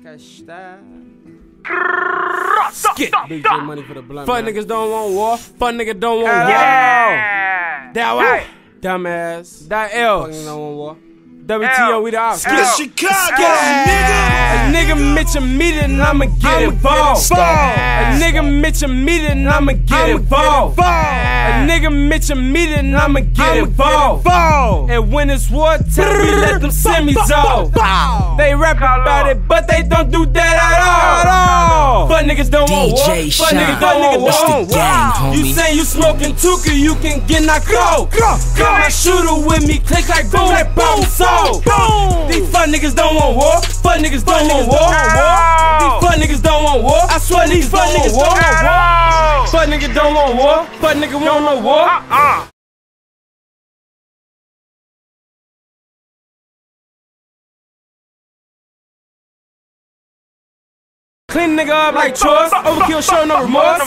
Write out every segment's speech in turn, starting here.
Casta. Skit. DJ money for the blunt. Fuck man. niggas don't want war. Fuck niggas don't want war. Yeah. That way. Dumbass. That L. Fucking no one war. WTO, we the ops. L. Chicago, A nigga mention me then I'ma get involved. A nigga mention me then I'ma get involved. A nigga mention me then I'ma get involved. And when it's war time, we let them semis off. They rap about it, but they don't do that at all. But niggas don't want war. DJ But niggas don't want war. gang. You say you smoking Tooka, you can get knocked out. Got my shooter with me, click like boom, like boom, so. These fuck niggas don't want war. Fuck niggas don't want war. These fuck niggas don't want war. I swear these fuck niggas don't want war. Fuck niggas don't want war. Fuck nigga want no war. Uh. Clean nigga up like chores. Overkill, show no remorse.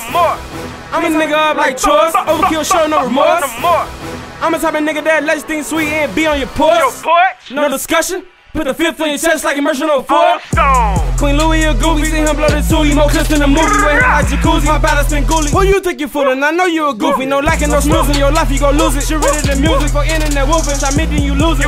I'm a nigga up like chores. Overkill, show no remorse. I'm a type of nigga that lets things sweet and be on your porch. No discussion. Put the fifth on your chest like immersion on four. Queen Louis a goofy, see him blow the Toolie, more clips in the movie with him like jacuzzi. My balance been gooly. Who you think you fooling? I know you a goofy. No lacking, no snooze in your life, you gon' lose it. Shit rid of the music for internet whooping. I mean, then you lose it.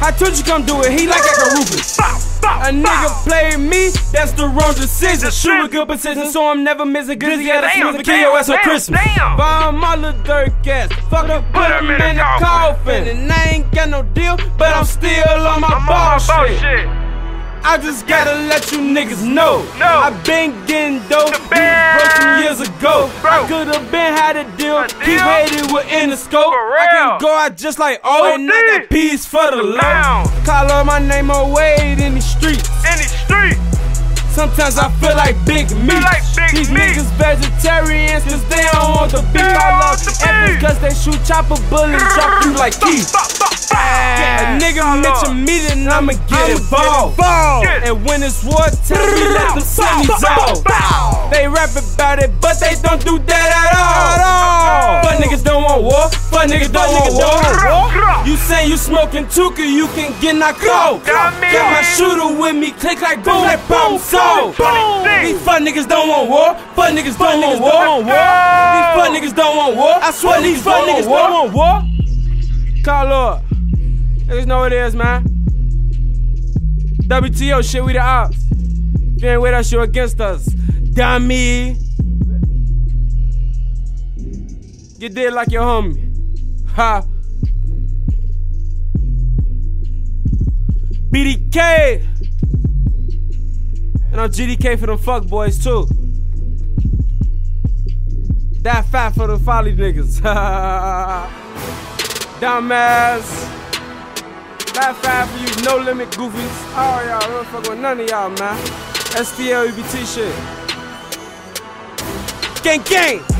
I told you come do it, he like Echo Rufus. A nigga play me, that's the wrong decision. Shoot a good position, so I'm never missing. Glizzy at a Damn, smooth kill your ass on damn, Christmas. damn. Bomb all the dirt gas. Fuck up, put him in the coffin. And I ain't got no deal, but I'm still on my ball shit. I just gotta let you niggas know. No. I been getting dope. You broke some years ago. Bro. I could've been had a deal. A Keep deal? hated within the scope. I can go out just like oh, and OD. got peace for the low. Call up my name away in the streets. In the street. Sometimes I feel like big meat. like Big These Meat. niggas vegetarians cause they don't want the beef. I love the cause they shoot chopper bullets, drop you like keys. A nigga mention me, then I'ma get involved. Yeah. And when it's war time, we let them semis off. They rap about it, but they don't do that at all. But niggas don't want war. But niggas don't want war. You say you smoking Tooka, you can get knocked out. Got my shooter with me, click like boom, like boom, so. These fuck niggas don't want war. Fuck niggas don't want war. These fuck niggas don't want war. I swear these fuck niggas don't want war. Call up. Niggas know what it is, man. WTO shit, we the ops. If you ain't with us, you against us. Dummy. You did like your homie. Ha. BDK. And I'm GDK for them fuck boys too. That fat for the folly niggas. Dumbass. That five for you no limit goofies. Oh y'all, I don't fuck with none of y'all, man. STL EBT shit. Gang gang.